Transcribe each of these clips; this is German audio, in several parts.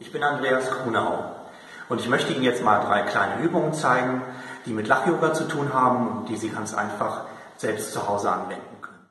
Ich bin Andreas Grunau und ich möchte Ihnen jetzt mal drei kleine Übungen zeigen, die mit Lach-Yoga zu tun haben und die Sie ganz einfach selbst zu Hause anwenden können.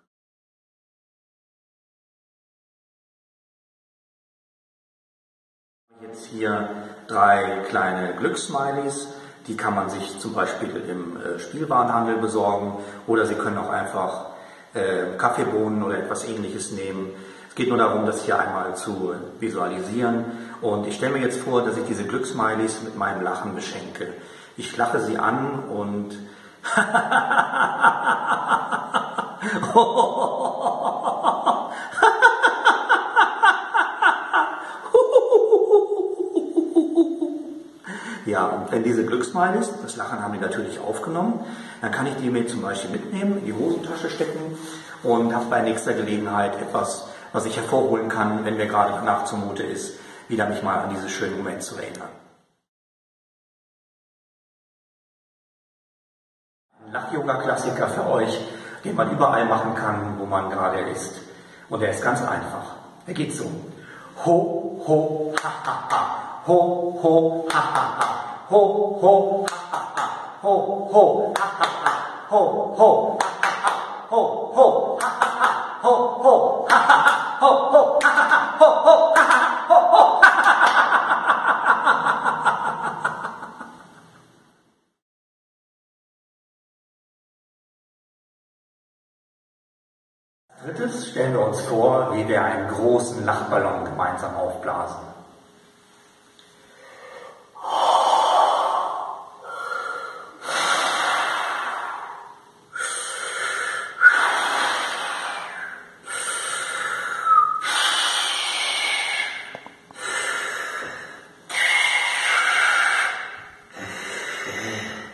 Jetzt hier drei kleine Glückssmileys, die kann man sich zum Beispiel im äh, Spielwarenhandel besorgen oder Sie können auch einfach äh, Kaffeebohnen oder etwas ähnliches nehmen. Es geht nur darum, das hier einmal zu visualisieren. Und ich stelle mir jetzt vor, dass ich diese Glückssmileys mit meinem Lachen beschenke. Ich lache sie an und Ja, und wenn diese Glückssmileys, das Lachen haben die natürlich aufgenommen, dann kann ich die mir zum Beispiel mitnehmen, in die Hosentasche stecken und habe bei nächster Gelegenheit etwas, was ich hervorholen kann, wenn mir gerade danach zumute ist, wieder mich mal an diesen schönen Moment zu erinnern. Ein Lach-Yoga-Klassiker für euch, den man überall machen kann, wo man gerade ist. Und der ist ganz einfach. Er geht so. Ho, ho, ha, ha, ha ho, ho, ha, ha, ha. Ho, ho, ha, ha, ha. Ho, ho, ha, ha, ha. Ho, ho, ha, ha, ha. Ho, ho, ha, ha, ha. Ho, ho, Drittes stellen wir uns vor, wie wir einen großen Lachballon gemeinsam aufblasen. Yeah.